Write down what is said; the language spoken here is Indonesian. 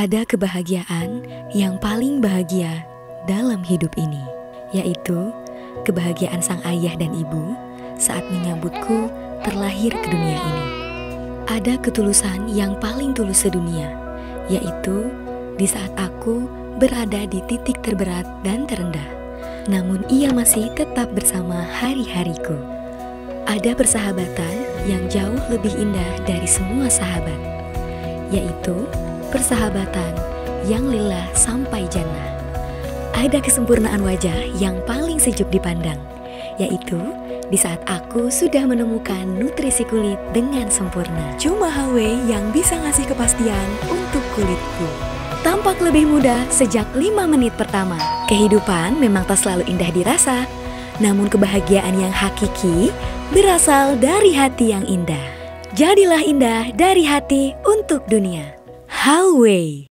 Ada kebahagiaan yang paling bahagia dalam hidup ini, yaitu kebahagiaan sang ayah dan ibu saat menyambutku terlahir ke dunia ini. Ada ketulusan yang paling tulus sedunia, yaitu di saat aku berada di titik terberat dan terendah. Namun ia masih tetap bersama hari-hariku. Ada persahabatan yang jauh lebih indah dari semua sahabat, yaitu persahabatan yang lillah sampai jannah. Ada kesempurnaan wajah yang paling sejuk dipandang, yaitu di saat aku sudah menemukan nutrisi kulit dengan sempurna. Cuma HW yang bisa ngasih kepastian untuk kulitku. Tampak lebih muda sejak 5 menit pertama. Kehidupan memang tak selalu indah dirasa, namun kebahagiaan yang hakiki berasal dari hati yang indah. Jadilah indah dari hati untuk dunia. Hallway